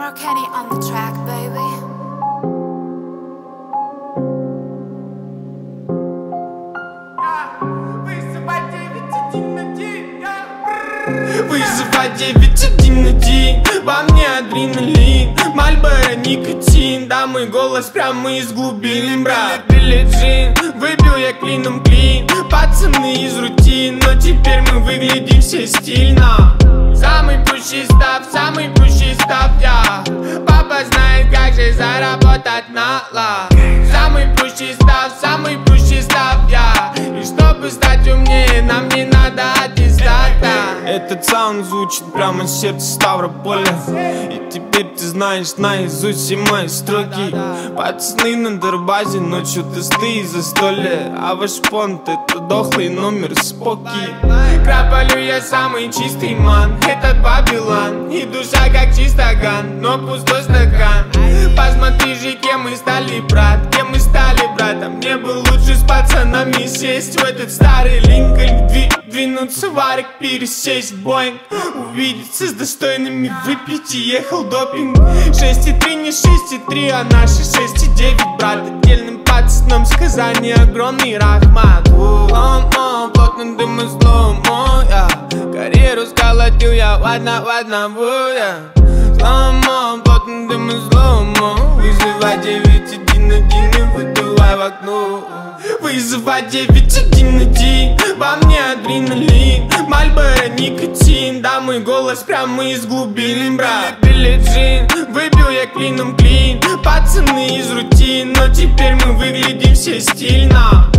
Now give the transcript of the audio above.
Bro Kenny on the track, baby. Вызывай 911 Во мне адреналин Мальборо, никотин. Да, мой голос прямо из глубин Брат, джин Выбил я клином клин. Пацаны из рутин Но теперь мы выглядим все стильно. Самый пущий став, самый пущий став я же заработать на лав Самый пущий став, самый пущий став я. И чтобы стать умнее, нам не надо аттестата. Этот саунд звучит прямо с сердца Ставрополя. И теперь ты знаешь наизусть все мои строки. Пацаны на Дорбазе, ночью тесты и застолье А ваш понт это дохлый номер споки. Краполю я самый чистый ман. Этот Вавилон И душа как чистоган, но пустой стакан Посмотри же, кем мы стали, брат? Кем мы стали, братом? Мне бы лучше с пацанами сесть В этот старый Линкольн Дви Двинуться в арик, пересесть Боинг Увидеться с достойными Выпить и ехал допинг. 6,3 не 6,3, а наши 6,9 Брат, отдельным пацанам сказание огромный рахмат. Ломо, плотно дым и зломо, я Карьеру сколотил я в одно, в одного, и зломо Вызывай 911 и выдувай в окно. Вызывай 911 Во мне адреналин Мальборо, никотин Да, мой голос прямо из глубин Брат, джин Выбил я клином клин Пацаны из рутин Но теперь мы выглядим все стильно